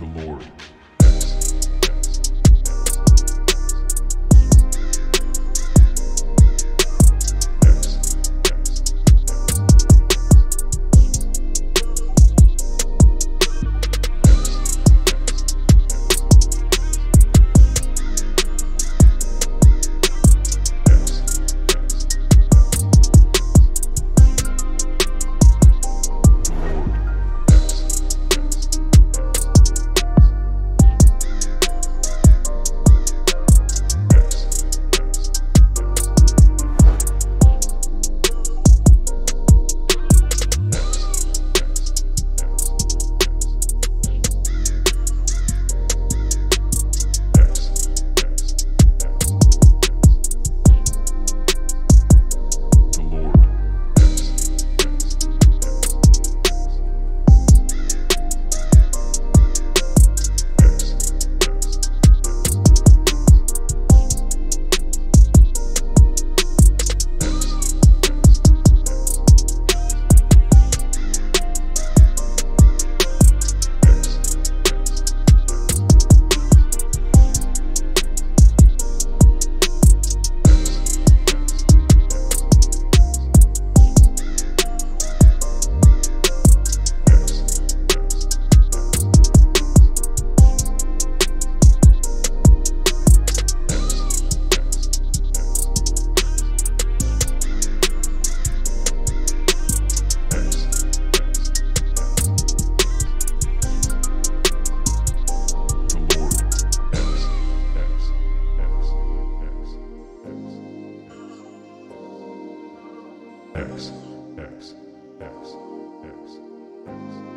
the Lord. X, X, X, X, X,